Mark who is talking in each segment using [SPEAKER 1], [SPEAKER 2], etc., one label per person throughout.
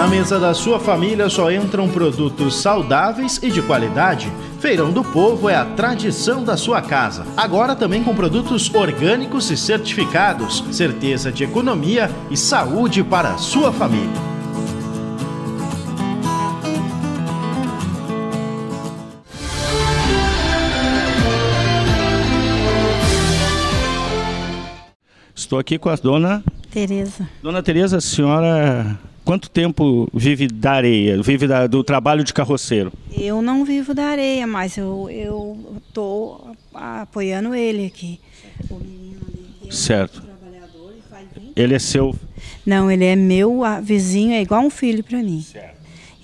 [SPEAKER 1] Na mesa da sua família só entram produtos saudáveis e de qualidade. Feirão do Povo é a tradição da sua casa. Agora também com produtos orgânicos e certificados. Certeza de economia e saúde para a sua família.
[SPEAKER 2] Estou aqui com a dona
[SPEAKER 3] Tereza.
[SPEAKER 2] Dona Tereza, a senhora quanto tempo vive da areia, vive da, do trabalho de carroceiro?
[SPEAKER 3] Eu não vivo da areia, mas eu tô apoiando ele aqui. O menino ali, é
[SPEAKER 2] certo.
[SPEAKER 3] trabalhador faz 20
[SPEAKER 2] Ele é seu?
[SPEAKER 3] Não, ele é meu vizinho, é igual um filho para mim.
[SPEAKER 2] Certo.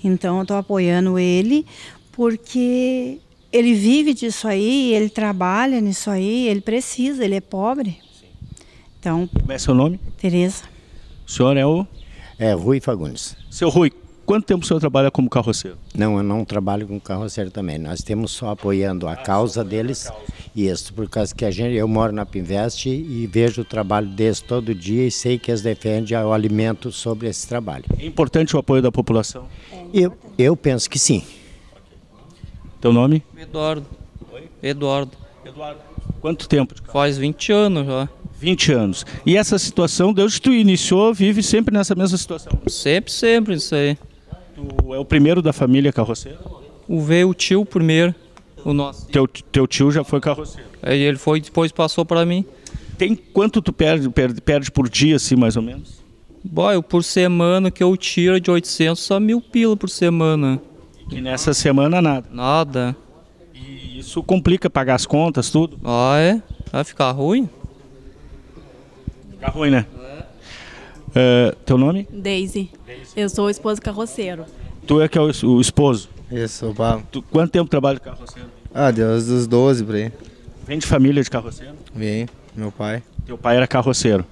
[SPEAKER 3] Então eu tô apoiando ele porque ele vive disso aí, ele trabalha nisso aí, ele precisa, ele é pobre. Então,
[SPEAKER 2] Como é seu nome?
[SPEAKER 3] Tereza,
[SPEAKER 2] O senhor é o
[SPEAKER 4] É, Rui Fagundes.
[SPEAKER 2] seu Rui. Quanto tempo o senhor trabalha como carroceiro?
[SPEAKER 4] Não, eu não trabalho com carroceiro também. Nós temos só apoiando a causa deles. Isso, por causa que a gente, eu moro na Pinvest e vejo o trabalho deles todo dia e sei que eles defendem o alimento sobre esse trabalho.
[SPEAKER 2] É importante o apoio da população.
[SPEAKER 4] Eu, eu penso que sim.
[SPEAKER 2] Teu nome?
[SPEAKER 5] Eduardo. Eduardo.
[SPEAKER 2] Eduardo. Quanto tempo?
[SPEAKER 5] Faz 20 anos já.
[SPEAKER 2] 20 anos. E essa situação, desde que tu iniciou, vive sempre nessa mesma situação.
[SPEAKER 5] Sempre, sempre isso aí.
[SPEAKER 2] Tu é o primeiro da família carroceiro?
[SPEAKER 5] O veio o tio primeiro, o nosso.
[SPEAKER 2] Teu, teu tio já foi carroceiro.
[SPEAKER 5] Aí ele foi, depois passou para mim.
[SPEAKER 2] Tem quanto tu perde, perde, perde por dia, assim, mais ou menos?
[SPEAKER 5] Boy, por semana que eu tiro de 800 a mil pila por semana.
[SPEAKER 2] E nessa semana nada.
[SPEAKER 5] Nada.
[SPEAKER 2] E isso complica pagar as contas, tudo.
[SPEAKER 5] Ah, é? Vai ficar ruim?
[SPEAKER 2] Fica ruim, né? É, teu nome?
[SPEAKER 6] Daisy. Eu sou esposa carroceiro.
[SPEAKER 2] Tu é que é o, o esposo.
[SPEAKER 7] Isso, opa.
[SPEAKER 2] Tu, quanto tempo trabalha de carroceiro?
[SPEAKER 7] Ah, Deus dos 12 por aí.
[SPEAKER 2] Vem de família de carroceiro?
[SPEAKER 7] Vem, meu pai.
[SPEAKER 2] Teu pai era carroceiro.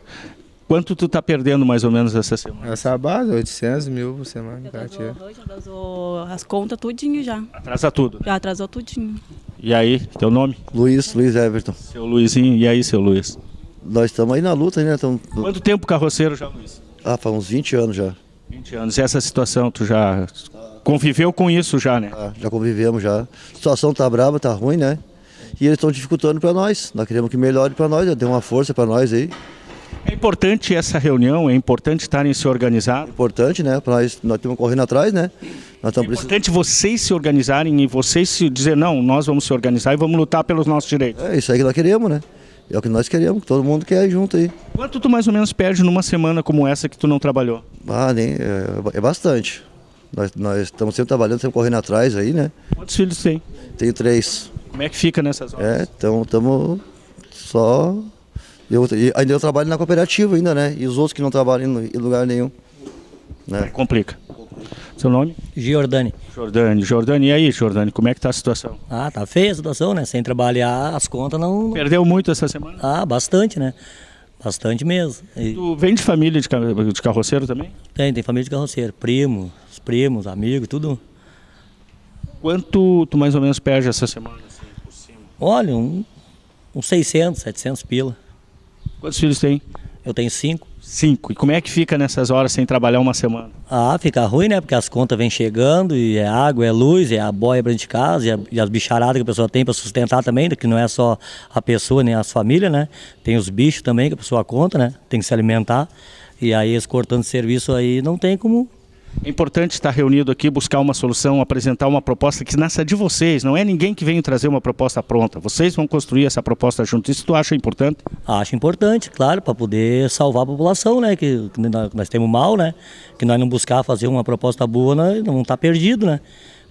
[SPEAKER 2] Quanto tu tá perdendo mais ou menos essa semana?
[SPEAKER 7] Essa base, 800 mil por semana. Cara,
[SPEAKER 6] Atrasou atrasou as contas tudinho já.
[SPEAKER 2] Atrasa tudo.
[SPEAKER 6] Já atrasou tudinho.
[SPEAKER 2] E aí, teu nome?
[SPEAKER 8] Luiz, Luiz Everton.
[SPEAKER 2] Seu Luizinho. E aí, seu Luiz?
[SPEAKER 8] Nós estamos aí na luta, né? Tamo...
[SPEAKER 2] Quanto tempo carroceiro já, Luiz?
[SPEAKER 8] Ah, faz uns 20 anos já.
[SPEAKER 2] 20 anos. E essa situação, tu já conviveu com isso já, né?
[SPEAKER 8] Ah, já convivemos já. A situação tá brava, tá ruim, né? E eles estão dificultando para nós. Nós queremos que melhore para nós, dê uma força para nós aí.
[SPEAKER 2] É importante essa reunião, é importante estarem se organizados.
[SPEAKER 8] Importante, né? Para nós, nós estamos correndo atrás, né?
[SPEAKER 2] É
[SPEAKER 8] estamos precisando.
[SPEAKER 2] importante vocês se organizarem e vocês se dizer, não, nós vamos se organizar e vamos lutar pelos nossos direitos.
[SPEAKER 8] É isso aí que nós queremos, né? É o que nós queremos, que todo mundo quer junto aí.
[SPEAKER 2] Quanto tu mais ou menos perde numa semana como essa que tu não trabalhou?
[SPEAKER 8] Ah, nem, é, é bastante. Nós, nós estamos sempre trabalhando, sempre correndo atrás aí, né?
[SPEAKER 2] Quantos filhos tem?
[SPEAKER 8] Tenho três.
[SPEAKER 2] Como é que fica nessas horas?
[SPEAKER 8] É, então estamos só. Eu, e ainda eu trabalho na cooperativa ainda, né? E os outros que não trabalham em lugar nenhum. Né?
[SPEAKER 2] Complica. Seu nome?
[SPEAKER 9] Giordani.
[SPEAKER 2] Jordane. Jordane, e aí, Jordane, como é que tá a situação?
[SPEAKER 9] Ah, tá feia a situação, né? Sem trabalhar, as contas não.
[SPEAKER 2] Perdeu muito essa semana?
[SPEAKER 9] Ah, bastante, né? Bastante mesmo. E
[SPEAKER 2] Tu vem de família de, de carroceiro também?
[SPEAKER 9] tem, tem família de carroceiro, primo, os primos, amigos, tudo.
[SPEAKER 2] Quanto tu mais ou menos perde essa semana? assim, por cima?
[SPEAKER 9] Olha, um, uns 600, 700 pila.
[SPEAKER 2] Quantos filhos tem?
[SPEAKER 9] Eu tenho cinco.
[SPEAKER 2] Cinco. E como é que fica nessas horas sem trabalhar uma semana?
[SPEAKER 9] Ah, fica ruim, né? Porque as contas vêm chegando e é água, é luz, é a boia pra de casa e, a- e as bicharadas que a pessoa tem para sustentar também, que não é só a pessoa nem as famílias, né? Tem os bichos também que a pessoa conta, né? Tem que se alimentar. E aí, eles cortando serviço aí, não tem como
[SPEAKER 2] É importante estar reunido aqui, buscar uma solução, apresentar uma proposta que nasça de vocês. Não é ninguém que vem trazer uma proposta pronta. Vocês vão construir essa proposta junto. Isso tu acha importante?
[SPEAKER 9] Acho importante, claro, para poder salvar a população, né? Que, que nós, nós temos mal, né? Que nós não buscar fazer uma proposta boa, nós não está perdido, né?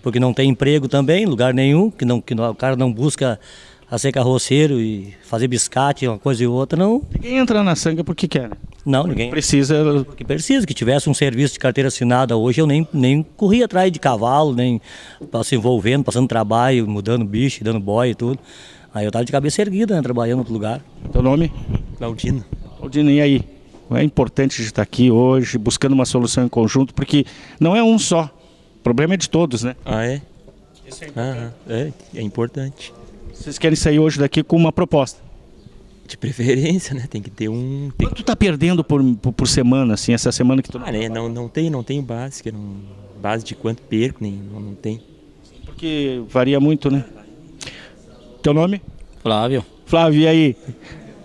[SPEAKER 9] Porque não tem emprego também, lugar nenhum, que, não, que não- o cara não busca a ser carroceiro e fazer biscate, uma coisa e outra, não.
[SPEAKER 2] Ninguém entra na sanga porque quer.
[SPEAKER 9] Não, ninguém.
[SPEAKER 2] Precisa.
[SPEAKER 9] Que precisa, que tivesse um serviço de carteira assinada hoje, eu nem, nem corria atrás de cavalo, nem se envolvendo, passando trabalho, mudando bicho, dando boia e tudo. Aí eu tava de cabeça erguida, né? Trabalhando em outro lugar.
[SPEAKER 2] Teu nome?
[SPEAKER 9] Claudino.
[SPEAKER 2] Claudino, e aí? É importante estar aqui hoje, buscando uma solução em conjunto, porque não é um só. O problema é de todos, né?
[SPEAKER 10] Ah, é? Aham, é, é importante.
[SPEAKER 2] Vocês querem sair hoje daqui com uma proposta.
[SPEAKER 10] De preferência, né? Tem que ter um. Tem...
[SPEAKER 2] Quanto tu tá perdendo por, por, por semana, assim, essa semana que tu
[SPEAKER 10] Ah, né? Não, não tem, não tem base, que não, base de quanto perco, nem, não, não tem.
[SPEAKER 2] Porque varia muito, né? Teu nome?
[SPEAKER 3] Flávio.
[SPEAKER 2] Flávio, e aí?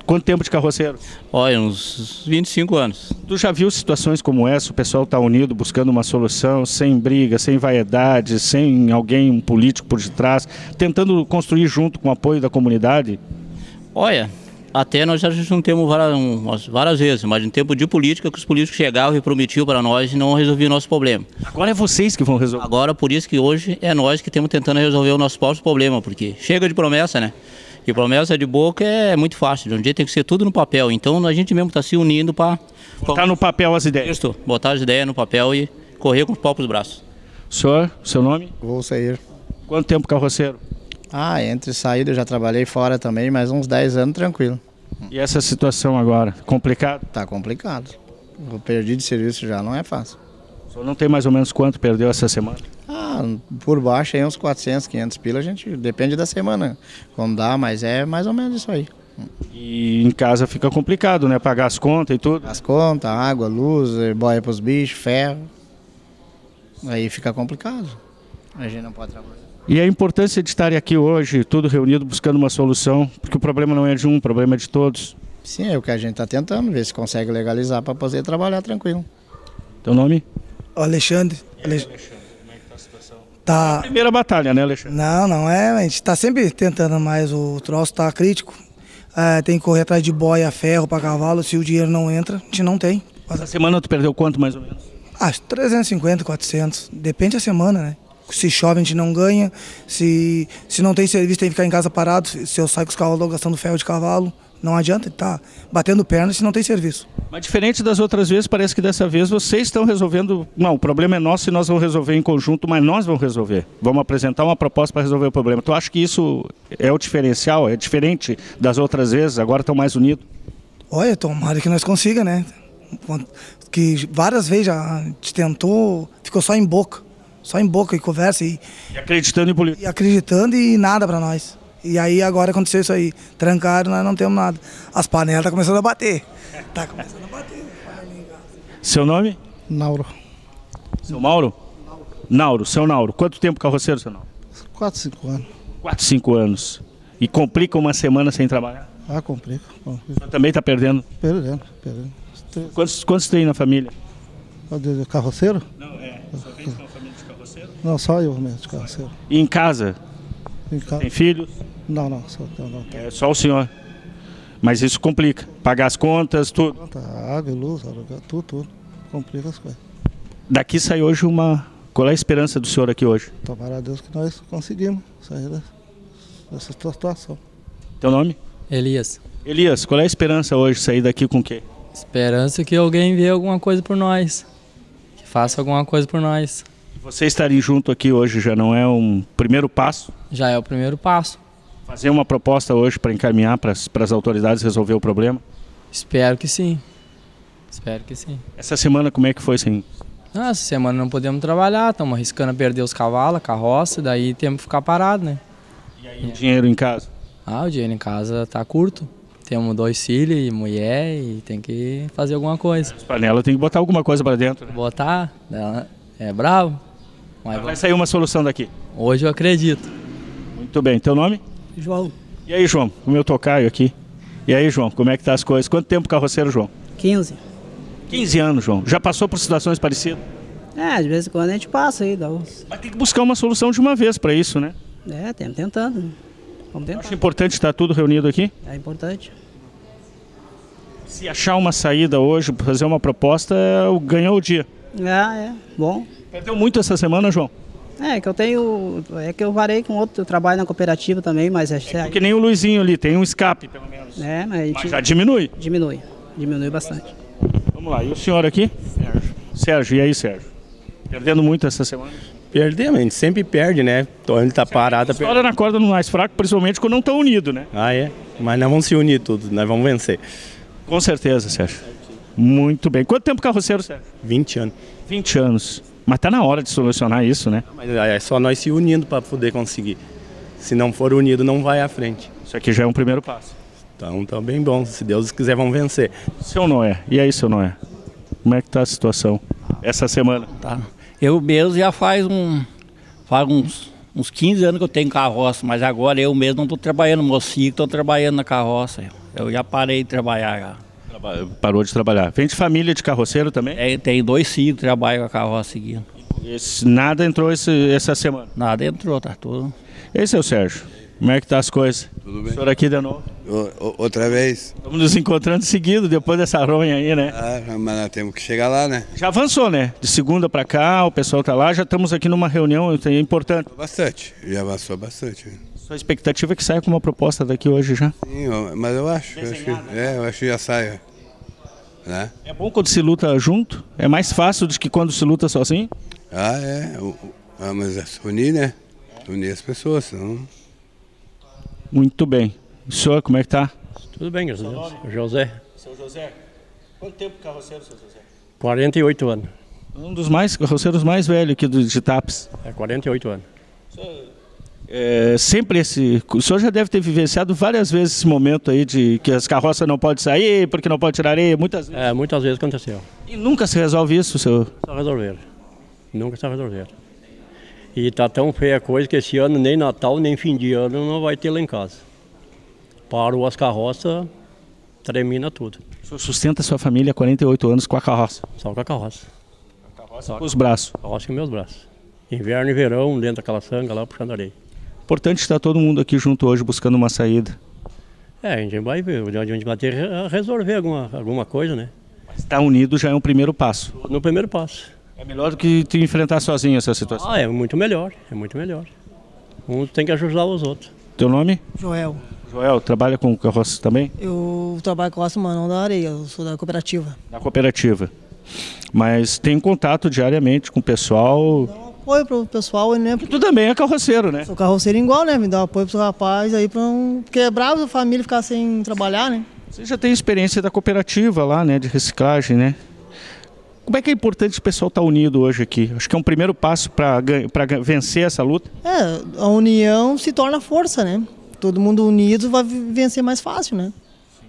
[SPEAKER 2] Quanto tempo de carroceiro?
[SPEAKER 3] Olha, uns 25 anos.
[SPEAKER 2] Tu já viu situações como essa? O pessoal tá unido buscando uma solução, sem briga, sem vaidade, sem alguém, um político por detrás, tentando construir junto com o apoio da comunidade?
[SPEAKER 3] Olha, até nós já juntamos várias, umas- várias vezes, mas em tempo de política, que os políticos chegavam e prometiam para nós e não resolviam o nosso problema.
[SPEAKER 2] Agora é vocês que vão resolver.
[SPEAKER 3] Agora, por isso que hoje é nós que estamos tentando resolver o nosso próprio problema, porque chega de promessa, né? E promessa de boca é muito fácil, de um dia tem que ser tudo no papel. Então a gente mesmo está se unindo para.
[SPEAKER 2] Botar no papel as ideias.
[SPEAKER 3] Isso, botar as ideias no papel e correr com os próprios braços.
[SPEAKER 2] Senhor, seu nome?
[SPEAKER 7] Vou sair.
[SPEAKER 2] Quanto tempo carroceiro?
[SPEAKER 7] Ah, entre saída eu já trabalhei fora também, mas uns 10 anos tranquilo.
[SPEAKER 2] E essa situação agora? Complicado?
[SPEAKER 7] Tá complicado. Eu perdi de serviço já, não é fácil.
[SPEAKER 2] O senhor não tem mais ou menos quanto perdeu essa semana?
[SPEAKER 7] Ah, por baixo aí uns 400, 500 pila, a gente depende da semana, quando dá, mas é mais ou menos isso aí.
[SPEAKER 2] E em casa fica complicado, né? Pagar as contas e tudo.
[SPEAKER 7] As contas, água, luz, eh, boia pros bichos, ferro. Aí fica complicado. A gente não pode trabalhar.
[SPEAKER 2] E a importância de estarem aqui hoje, tudo reunido, buscando uma solução, porque o problema não é de um, o problema é de todos.
[SPEAKER 7] Sim, é o que a gente está tentando, ver se consegue legalizar para poder trabalhar tranquilo.
[SPEAKER 2] Teu nome?
[SPEAKER 11] Alexandre. Ale- Tá.
[SPEAKER 2] Primeira batalha, né, Alexandre?
[SPEAKER 11] Não, não é. A gente está sempre tentando, mas o troço está crítico. É, tem que correr atrás de boia, ferro para cavalo. Se o dinheiro não entra, a gente não tem.
[SPEAKER 2] Essa semana tu perdeu quanto mais ou menos?
[SPEAKER 11] Ah, 350, 400. Depende da semana, né? Se chove, a gente não ganha. Se, se não tem serviço, tem que ficar em casa parado. Se eu saio com os cavalos gastando ferro de cavalo, não adianta. Tá batendo perna se não tem serviço.
[SPEAKER 2] Mas diferente das outras vezes, parece que dessa vez vocês estão resolvendo. Não, o problema é nosso e nós vamos resolver em conjunto, mas nós vamos resolver. Vamos apresentar uma proposta para resolver o problema. Tu acha que isso é o diferencial? É diferente das outras vezes? Agora estão mais unidos?
[SPEAKER 11] Olha, tomara que nós consiga, né? Que várias vezes já a gente tentou, ficou só em boca. Só em boca e conversa e,
[SPEAKER 2] E acreditando em política.
[SPEAKER 11] e acreditando e nada pra nós. E aí agora aconteceu isso aí. Trancaram, nós não temos nada. As panelas tá começando a bater. Tá começando a bater.
[SPEAKER 2] Seu nome?
[SPEAKER 12] Nauro.
[SPEAKER 2] Seu Mauro? Nauro, seu Nauro. Quanto tempo carroceiro, seu Nauro?
[SPEAKER 12] 4, 5 anos.
[SPEAKER 2] 4, 5 anos. E complica uma semana sem trabalhar?
[SPEAKER 12] Ah, complica.
[SPEAKER 2] também está perdendo?
[SPEAKER 12] Perdendo, perdendo.
[SPEAKER 2] Quantos, quantos tem na família?
[SPEAKER 12] Carroceiro?
[SPEAKER 2] Não, é. Só tem
[SPEAKER 12] Não, só eu mesmo de carroceiro.
[SPEAKER 2] E em casa?
[SPEAKER 12] Em casa.
[SPEAKER 2] Tem filhos?
[SPEAKER 12] Não, não, só, não, não.
[SPEAKER 2] É só o senhor. Mas isso complica. Pagar as contas, tudo.
[SPEAKER 12] Conta, água, luz, aluguel, tudo, tudo. Complica as coisas.
[SPEAKER 2] Daqui sai hoje uma. Qual é a esperança do senhor aqui hoje?
[SPEAKER 12] Tomara a Deus que nós conseguimos sair dessa situação.
[SPEAKER 2] Teu nome?
[SPEAKER 13] Elias.
[SPEAKER 2] Elias, qual é a esperança hoje? Sair daqui com o quê?
[SPEAKER 13] Esperança que alguém vê alguma coisa por nós. Que faça alguma coisa por nós.
[SPEAKER 2] Você estarem junto aqui hoje já não é um primeiro passo?
[SPEAKER 13] Já é o primeiro passo.
[SPEAKER 2] Fazer uma proposta hoje para encaminhar para as autoridades resolver o problema?
[SPEAKER 13] Espero que sim. Espero que sim.
[SPEAKER 2] Essa semana como é que foi sem?
[SPEAKER 13] Ah, essa semana não podemos trabalhar, estamos arriscando a perder os cavalos, a carroça, daí temos que ficar parado, né?
[SPEAKER 2] E dinheiro em casa?
[SPEAKER 13] Ah, o dinheiro em casa tá curto. Temos dois filhos e mulher e tem que fazer alguma coisa.
[SPEAKER 2] As panelas tem que botar alguma coisa para dentro. né?
[SPEAKER 13] Botar, é bravo. Mas
[SPEAKER 2] Vai sair uma solução daqui.
[SPEAKER 13] hoje eu acredito.
[SPEAKER 2] Muito bem. Teu nome?
[SPEAKER 14] João,
[SPEAKER 2] E aí, João? O meu tocaio aqui. E aí, João, como é que tá as coisas? Quanto tempo carroceiro, João?
[SPEAKER 14] 15.
[SPEAKER 2] 15 anos, João. Já passou por situações parecidas?
[SPEAKER 14] É, de vez em quando a gente passa aí, dá uns...
[SPEAKER 2] Mas tem que buscar uma solução de uma vez para isso, né?
[SPEAKER 14] É, tem, tentando. Vamos tentar.
[SPEAKER 2] Acho importante estar tudo reunido aqui.
[SPEAKER 14] É importante.
[SPEAKER 2] Se achar uma saída hoje, fazer uma proposta, é o- ganhou o dia.
[SPEAKER 14] É, é, bom.
[SPEAKER 2] Perdeu muito essa semana, João?
[SPEAKER 14] É, que eu tenho... É que eu varei com outro, eu trabalho na cooperativa também, mas... É,
[SPEAKER 2] É que nem o Luizinho ali, tem um escape, pelo menos.
[SPEAKER 14] É, mas a gente...
[SPEAKER 2] Mas já diminui.
[SPEAKER 14] Diminui. Diminui bastante.
[SPEAKER 2] Vamos lá. E o senhor aqui? Sérgio. Sérgio, e aí, Sérgio? Perdendo muito essa semana?
[SPEAKER 1] Perdemos, a gente sempre perde, né? Então ele tá parado. Tá
[SPEAKER 2] História na corda no mais fraco, principalmente quando não estão unidos, né?
[SPEAKER 1] Ah, é? Mas nós vamos se unir tudo, nós vamos vencer.
[SPEAKER 2] Com certeza, Sérgio. Muito bem. Quanto tempo carroceiro, Sérgio?
[SPEAKER 1] 20 anos.
[SPEAKER 2] 20 anos. Mas tá na hora de solucionar isso, né?
[SPEAKER 1] Mas é só nós se unindo para poder conseguir. Se não for unido, não vai à frente.
[SPEAKER 2] Isso aqui já é um primeiro passo.
[SPEAKER 15] Então tá bem bom. Se Deus quiser, vamos vencer.
[SPEAKER 2] Seu Noé, e aí, seu Noé? Como é que tá a situação essa semana?
[SPEAKER 16] Tá. Eu mesmo já faz um faz uns, uns 15 anos que eu tenho carroça, mas agora eu mesmo não estou trabalhando mocinho, estou trabalhando na carroça. Eu já parei de trabalhar já.
[SPEAKER 2] Parou de trabalhar. Vem de família de carroceiro também?
[SPEAKER 16] É, tem dois filhos que trabalham com a carroça seguindo.
[SPEAKER 2] Esse- nada entrou esse- essa semana?
[SPEAKER 16] Nada entrou, tá tudo.
[SPEAKER 2] Esse é o Sérgio. Como é que tá as coisas?
[SPEAKER 17] Tudo bem.
[SPEAKER 2] O senhor aqui de novo.
[SPEAKER 17] O- o- outra vez?
[SPEAKER 2] Estamos nos encontrando seguido depois dessa ronha aí, né?
[SPEAKER 17] Ah, mas nós temos que chegar lá, né?
[SPEAKER 2] Já avançou, né? De segunda pra cá, o pessoal tá lá, já estamos aqui numa reunião é importante.
[SPEAKER 17] Bastante, já avançou bastante.
[SPEAKER 2] Sua expectativa é que saia com uma proposta daqui hoje já?
[SPEAKER 17] Sim, mas eu acho, eu acho que- é, eu acho que já sai, né?
[SPEAKER 2] É bom quando se luta junto? É mais fácil do que quando se luta sozinho?
[SPEAKER 17] Ah, é, o- o- ah, mas é se unir, né? Unir as pessoas, senão...
[SPEAKER 2] Muito bem. O senhor, como é que tá?
[SPEAKER 1] Tudo bem, graças a Deus. José,
[SPEAKER 2] Seu José. Quanto tempo carroceiro, seu José?
[SPEAKER 1] 48 anos.
[SPEAKER 2] Um dos mais carroceiros mais velhos aqui do, de TAPS.
[SPEAKER 1] É 48 anos.
[SPEAKER 2] É, sempre esse. O senhor já deve ter vivenciado várias vezes esse momento aí de que as carroças não podem sair porque não pode tirar areia, muitas vezes.
[SPEAKER 1] É, muitas vezes aconteceu.
[SPEAKER 2] E nunca se resolve isso, seu.
[SPEAKER 1] Está resolver. Nunca está resolver. E tá tão feia a coisa que esse ano nem Natal, nem fim de ano não vai ter lá em casa. Parou as carroças, termina tudo.
[SPEAKER 2] O senhor sustenta sua família há 48 anos com a carroça.
[SPEAKER 1] Só com a carroça. Só
[SPEAKER 2] com os braços.
[SPEAKER 1] Carroça com meus braços. Inverno e verão, dentro daquela sanga lá, puxando areia.
[SPEAKER 2] Importante estar todo mundo aqui junto hoje buscando uma saída.
[SPEAKER 1] É, a gente vai ver, a gente vai ter que resolver alguma, alguma coisa, né?
[SPEAKER 2] Estar unido já é um primeiro passo.
[SPEAKER 1] No primeiro passo.
[SPEAKER 2] É melhor do que tu enfrentar sozinho essa situação.
[SPEAKER 1] Ah, é muito melhor, é muito melhor. Um tem que ajudar os outros.
[SPEAKER 2] Teu nome?
[SPEAKER 18] Joel,
[SPEAKER 2] Joel, trabalha com carroça também?
[SPEAKER 18] eu trabalho com a Mano da Areia, eu sou da cooperativa.
[SPEAKER 2] Na cooperativa. Mas tem contato diariamente com o pessoal.
[SPEAKER 18] Apoio pro pessoal, né?
[SPEAKER 2] Tu também é carroceiro, né?
[SPEAKER 18] Sou carroceiro igual, né? Me dá apoio pros rapazes aí pra não quebrar a família e ficar sem trabalhar, né?
[SPEAKER 2] Você já tem experiência da cooperativa lá, né? De reciclagem, né? Como é que é importante o pessoal estar unido hoje aqui? Acho que é um primeiro passo para vencer essa luta.
[SPEAKER 18] É, a união se torna força, né? Todo mundo unido vai vencer mais fácil, né?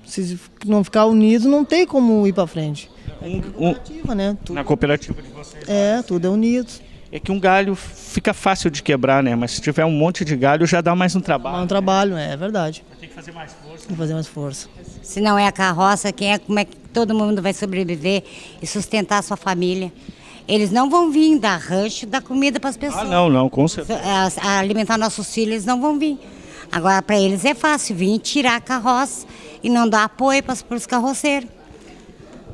[SPEAKER 18] Se não ficar unido, não tem como ir pra frente.
[SPEAKER 2] Um,
[SPEAKER 18] cooperativa, né? Tudo-
[SPEAKER 2] Na cooperativa de vocês.
[SPEAKER 18] É, tudo é unido.
[SPEAKER 2] É que um galho fica fácil de quebrar, né? Mas se tiver um monte de galho, já dá mais um trabalho.
[SPEAKER 18] É um trabalho, é verdade.
[SPEAKER 2] Tem que fazer mais força.
[SPEAKER 18] Tem que fazer mais força.
[SPEAKER 19] Se não é a carroça, quem é, como é que todo mundo vai sobreviver e sustentar a sua família? Eles não vão vir dar rancho, dar comida para as pessoas.
[SPEAKER 2] Ah, não, não, com certeza.
[SPEAKER 19] A- a alimentar nossos filhos, eles não vão vir. Agora, para eles é fácil vir tirar a carroça e não dar apoio para os carroceiros.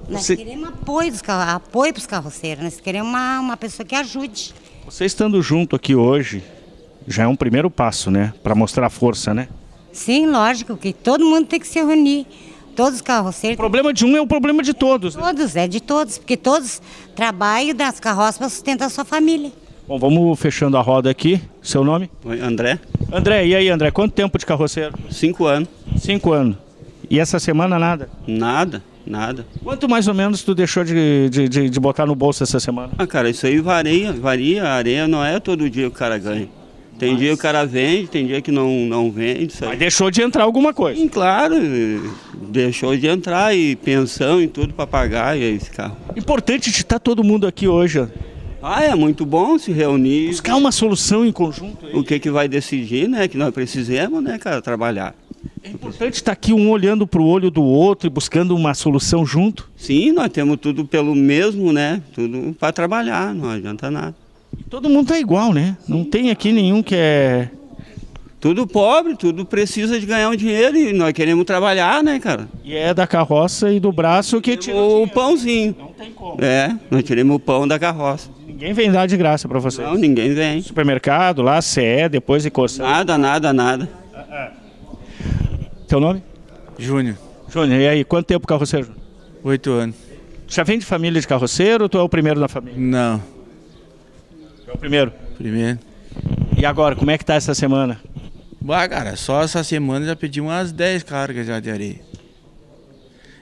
[SPEAKER 19] Nós
[SPEAKER 2] Você-
[SPEAKER 19] queremos apoio dos carro, apoio para os carroceiros, nós queremos uma, uma pessoa que ajude.
[SPEAKER 2] Você estando junto aqui hoje, já é um primeiro passo, né? Para mostrar força, né?
[SPEAKER 19] Sim, lógico que todo mundo tem que se reunir. Todos os carroceiros. O
[SPEAKER 2] problema de um é o problema de todos.
[SPEAKER 19] Todos, é de todos, porque todos trabalham das carroças para sustentar a sua família.
[SPEAKER 2] Bom, vamos fechando a roda aqui. Seu nome?
[SPEAKER 20] Oi, André.
[SPEAKER 2] André, e aí, André? Quanto tempo de carroceiro?
[SPEAKER 20] Cinco anos.
[SPEAKER 2] Cinco anos. E essa semana nada?
[SPEAKER 20] Nada, nada.
[SPEAKER 2] Quanto mais ou menos tu deixou de, de, de, de botar no bolso essa semana?
[SPEAKER 20] Ah, cara, isso aí varia, varia. A areia não é todo dia que o cara ganha. Tem dia que o cara vende, tem dia que não, não vende. Aí.
[SPEAKER 2] Mas deixou de entrar alguma coisa?
[SPEAKER 20] Claro. Deixou de entrar e pensão e tudo para pagar e esse carro.
[SPEAKER 2] Importante de estar todo mundo aqui hoje.
[SPEAKER 20] Ah, é muito bom se reunir.
[SPEAKER 2] Buscar uma solução em conjunto.
[SPEAKER 20] O que que vai decidir, né? Que nós precisamos, né, cara, trabalhar.
[SPEAKER 2] É importante estar aqui um olhando para o olho do outro e buscando uma solução junto.
[SPEAKER 20] Sim, nós temos tudo pelo mesmo, né? Tudo para trabalhar, não adianta nada.
[SPEAKER 2] E todo mundo tá igual, né? Não tem aqui nenhum que é.
[SPEAKER 20] Tudo pobre, tudo precisa de ganhar um dinheiro e nós queremos trabalhar, né, cara?
[SPEAKER 2] E é da carroça e do braço que tira
[SPEAKER 20] o pãozinho. Não
[SPEAKER 2] tem como.
[SPEAKER 20] É, nós tiramos o pão da carroça.
[SPEAKER 2] Ninguém vem dar de graça para vocês.
[SPEAKER 20] Não, ninguém vem.
[SPEAKER 2] Supermercado, lá, CE, depois de coçar.
[SPEAKER 20] Nada, nada, nada.
[SPEAKER 2] Teu nome?
[SPEAKER 11] Júnior.
[SPEAKER 2] Júnior, e aí, quanto tempo carroceiro?
[SPEAKER 11] Oito anos.
[SPEAKER 2] Já vem de família de carroceiro ou tu é o primeiro da família?
[SPEAKER 11] Não.
[SPEAKER 2] É o primeiro?
[SPEAKER 11] Primeiro.
[SPEAKER 2] E agora, como é que tá essa semana?
[SPEAKER 11] Bah, cara, só essa semana já pedi umas 10 cargas já de areia.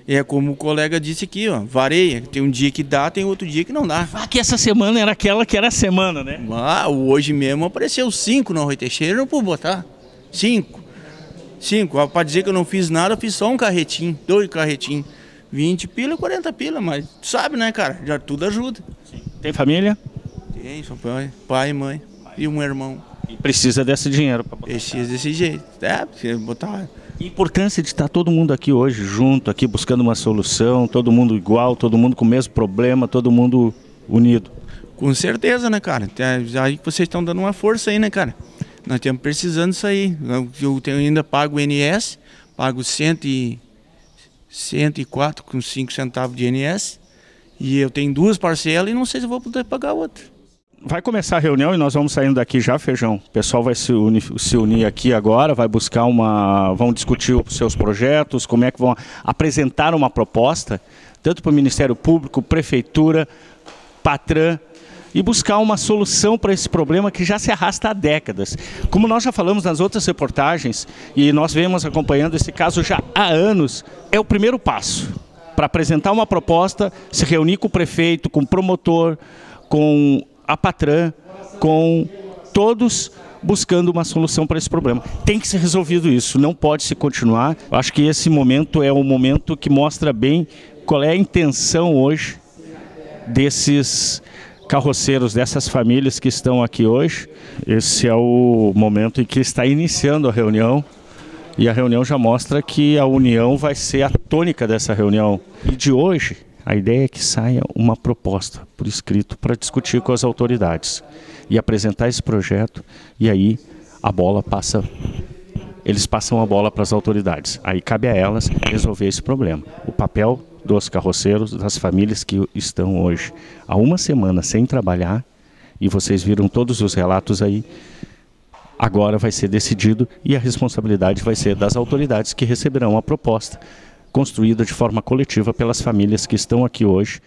[SPEAKER 11] E é como o colega disse aqui, ó, vareia. Tem um dia que dá, tem outro dia que não dá.
[SPEAKER 2] Ah, que essa semana era aquela que era a semana, né?
[SPEAKER 11] Ah, hoje mesmo apareceu cinco no Rui Teixeira, não pude botar. Cinco. Sim, pra dizer que eu não fiz nada, eu fiz só um carretinho, dois carretinhos. 20 pila e 40 pila, mas tu sabe, né, cara? Já tudo ajuda.
[SPEAKER 2] Tem família?
[SPEAKER 11] Tem, só pai, pai, mãe e um irmão.
[SPEAKER 2] E precisa desse dinheiro para botar.
[SPEAKER 11] Precisa desse jeito. É, precisa botar.
[SPEAKER 2] A importância de estar todo mundo aqui hoje junto, aqui buscando uma solução, todo mundo igual, todo mundo com o mesmo problema, todo mundo unido.
[SPEAKER 11] Com certeza, né, cara? Aí vocês estão dando uma força aí, né, cara? Nós estamos precisando disso aí. Eu tenho, ainda pago o INS, pago cento e 104 com 5 centavos de INS. E eu tenho duas parcelas e não sei se vou poder pagar outra.
[SPEAKER 2] Vai começar a reunião e nós vamos saindo daqui já, Feijão. O pessoal vai se unir, se unir aqui agora, vai buscar uma. vão discutir os seus projetos, como é que vão apresentar uma proposta, tanto para o Ministério Público, Prefeitura, Patran, e buscar uma solução para esse problema que já se arrasta há décadas. Como nós já falamos nas outras reportagens, e nós vemos acompanhando esse caso já há anos, é o primeiro passo para apresentar uma proposta, se reunir com o prefeito, com o promotor, com a Patran, com todos buscando uma solução para esse problema. Tem que ser resolvido isso, não pode se continuar. Eu acho que esse momento é o momento que mostra bem qual é a intenção hoje desses carroceiros dessas famílias que estão aqui hoje. Esse é o momento em que está iniciando a reunião e a reunião já mostra que a união vai ser a tônica dessa reunião. E de hoje, a ideia é que saia uma proposta por escrito para discutir com as autoridades e apresentar esse projeto e aí a bola passa eles passam a bola para as autoridades. Aí cabe a elas resolver esse problema. O papel dos carroceiros, das famílias que estão hoje há uma semana sem trabalhar, e vocês viram todos os relatos aí, agora vai ser decidido e a responsabilidade vai ser das autoridades que receberão a proposta construída de forma coletiva pelas famílias que estão aqui hoje.